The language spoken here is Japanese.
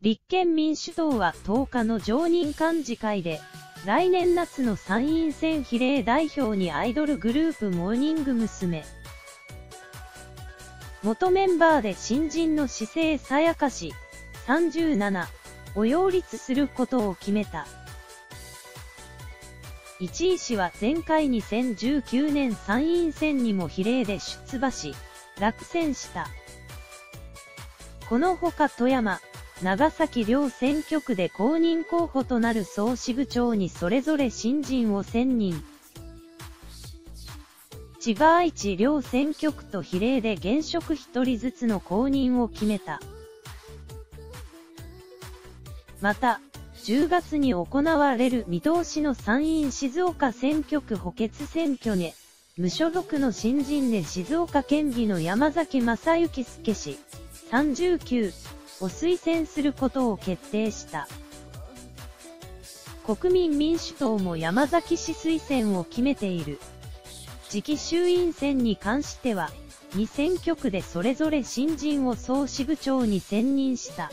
立憲民主党は10日の常任幹事会で、来年夏の参院選比例代表にアイドルグループモーニング娘。元メンバーで新人の姿勢さやかし、37を擁立することを決めた。一位氏は前回2019年参院選にも比例で出馬し、落選した。このほか富山、長崎両選挙区で公認候補となる総支部長にそれぞれ新人を1000人。千葉愛知両選挙区と比例で現職1人ずつの公認を決めた。また、10月に行われる見通しの参院静岡選挙区補欠選挙に、無所属の新人で静岡県議の山崎正幸助氏、39を推薦することを決定した。国民民主党も山崎氏推薦を決めている。次期衆院選に関しては、2選挙区でそれぞれ新人を総支部長に選任した。